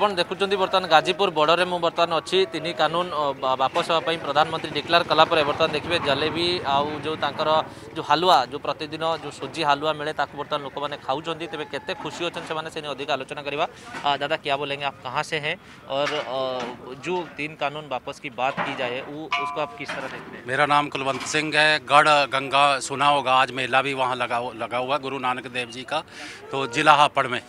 आपन देखुं बर्तमान गाजीपुर बर्डर में बर्तमान अच्छी तीन कानून वापस होगा प्रधानमंत्री डिक्लेयर कलापर बर्तमान देखिए जलेबी आउ जो जो हालुआ जो प्रतिदिन जो सूजी हालुआ मिले बर्तमान लोक मैंने खाऊँ तेज के खुशी अच्छे से अधिक आलोचना करवा दादा क्या बोलेंगे आप कहाँ से हैं और जो तीन कानून वापस की बात की जाए वो उसको आप किस तरह देखते हैं मेरा नाम कुलवंत सिंह है। गढ़, गंगा, सुना होगा, आज मेला भी वहाँ लगा लगा हुआ गुरु नानक देव जी का। तो जिला हापड़ में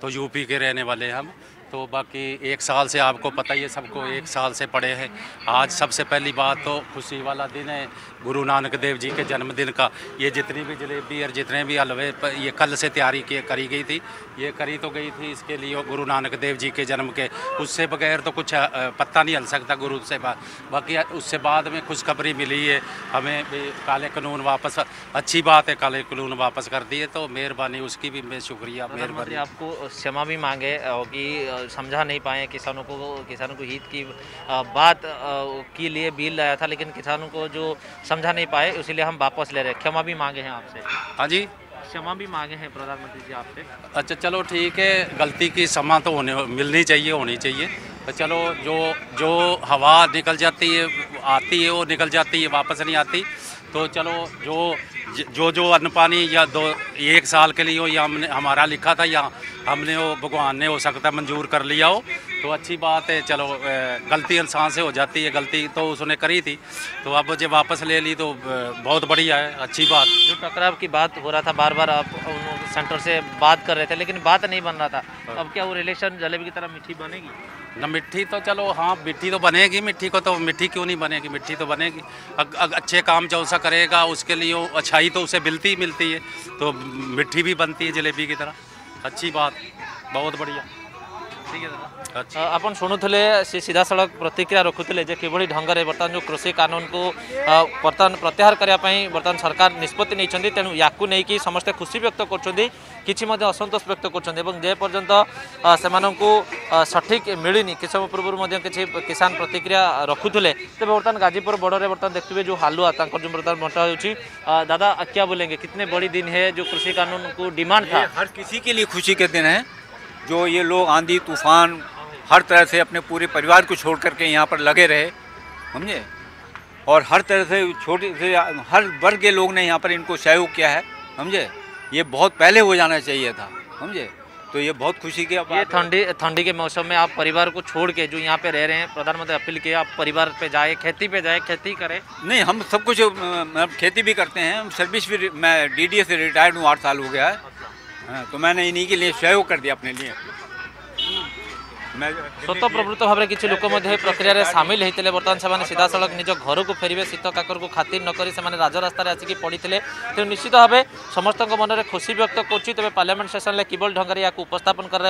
तो यूपी के रहने वाले हम। तो बाकी एक साल से आपको पता ही है सबको एक साल से पड़े हैं। आज सबसे पहली बात तो खुशी वाला दिन है गुरु नानक देव जी के जन्मदिन का। ये जितनी भी जलेबी और जितने भी हलवे ये कल से तैयारी की करी गई थी ये करी तो गई थी इसके लिए गुरु नानक देव जी के जन्म के। उससे बगैर तो कुछ पत्ता नहीं हल सकता गुरु से बाकी उससे बाद में खुशखबरी मिली है हमें भी काले कानून वापस अच्छी बात है काले कानून वापस कर दिए तो मेहरबानी उसकी भी मैं शुक्रिया मेहरबानी। आपको क्षमा भी मांगे कि अ, समझा नहीं पाए किसानों को किसानों को हित की बात के लिए बिल लाया था लेकिन किसानों को जो समझा नहीं पाए इसीलिए हम वापस ले रहे हैं। क्षमा भी मांगे हैं आपसे। हाँ जी। क्षमा भी मांगे हैं प्रधानमंत्री जी आपसे। अच्छा चलो ठीक है। गलती की क्षमा तो होने मिलनी चाहिए होनी चाहिए। तो चलो जो जो हवा निकल जाती है आती है वो निकल जाती है वापस नहीं आती। तो चलो जो जो जो अन्न पानी या दो एक साल के लिए हो या हमने हमारा लिखा था या हमने वो भगवान ने हो सकता है मंजूर कर लिया हो तो अच्छी बात है चलो गलती इंसान से हो जाती है गलती तो उसने करी थी तो अब जब वापस ले ली तो बहुत बढ़िया है अच्छी बात। जो टकराव की बात हो रहा था बार बार आप सेंटर से बात कर रहे थे लेकिन बात नहीं बन रहा था अब क्या वो रिलेशन जलेबी की तरह मीठी बनेगी? न मिट्टी तो चलो हाँ मिट्टी तो बनेगी मिट्टी को तो मिट्टी क्यों नहीं बनेगी मिट्टी तो बनेगी। अग, अग, अच्छे काम जो सा करेगा उसके लिए वो अच्छाई तो उसे मिलती ही मिलती है तो मिट्टी भी बनती है जलेबी की तरह। अच्छी बात, बहुत बढ़िया। आप शुणुले सीधा सड़क प्रतिक्रिया रखुते कि ढंग से बर्तमान जो कृषि कानून को बर्तमान प्रत्याहर करने बर्तमान सरकार निष्पत्ति नहीं तेणु या को लेकिन समस्ते खुशी व्यक्त करोष व्यक्त करपर्यंत से सठिक मिलनी कि समय पूर्व किसी किसान प्रतिक्रिया रखुले ते बर्तमान गाजीपुर बड़े बर्तमान देखिए जो हालुआ जो बर्तमान बंटा हो दादा क्या बोलेंगे कितने बड़ी दिन है जो कृषि कानून को डिमांड था हर किसी के लिए खुशी के दिन है जो ये लोग आंधी तूफ़ान हर तरह से अपने पूरे परिवार को छोड़ करके यहाँ पर लगे रहे समझे? और हर तरह से छोटे से हर वर्ग के लोग ने यहाँ पर इनको सहयोग किया है समझे? ये बहुत पहले हो जाना चाहिए था समझे? तो ये बहुत खुशी की ये ठंडी ठंडी के मौसम में आप परिवार को छोड़ के जो यहाँ पे रह रहे हैं प्रधानमंत्री अपील किया आप परिवार पे जाए खेती पे जाए खेती करें। नहीं हम सब कुछ मतलब खेती भी करते हैं हम सर्विस भी मैं डीडीए से रिटायर्ड हूँ आठ साल हो गया है। हाँ, तो मैंने इन्हीं के लिए सहयोग कर दिया अपने लिए। স্বতঃপ্রবৃত ভাবে কিছু লোক মধ্যে এই প্রক্রিয়ায় সামিল হয়েছে বর্তমান সে সিধাসলখ নিজ ঘরক ফেরবে শীত কাকরক খাতির নকি সে রাজরাস্তায় আসিকি পড়িলে তেমন নিশ্চিত ভাবে সমস্ত মনরে খুশি ব্যক্ত করছি তবে পার্লামেন্ট সেসনলে কীভাবে ঢঙ্গে ইয়াকে উপস্থাপন করা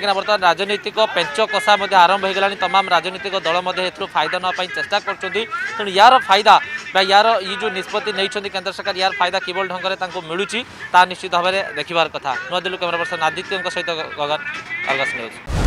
কিনা বর্তমান রাজনৈতিক পেঞ্চ কষা আরম্ভ হয়ে গেল তমাম রাজনৈতিক দল এর ফায়দা নেওয়া চেষ্টা করছেন তেমন ইয়ার ফায়দা ବା ୟାର ଇ ଯେଉଁ ନିଷ୍ପତ୍ତି ନେଇଛନ୍ତି କେନ୍ଦ୍ର ସରକାର ୟାର ଫାଇଦା କିଭଳି ଢଙ୍ଗରେ ତାଙ୍କୁ ମିଳୁଛି ତାହା ନିଶ୍ଚିତ ଭାବରେ ଦେଖିବାର କଥା ନୂଆଦିଲ୍ଲୀ କ୍ୟାମେରା ପର୍ସନ ଆଦିତ୍ୟଙ୍କ ସହିତ ଗଗନ ଅର୍ଗସ୍ ନ୍ୟୁଜ୍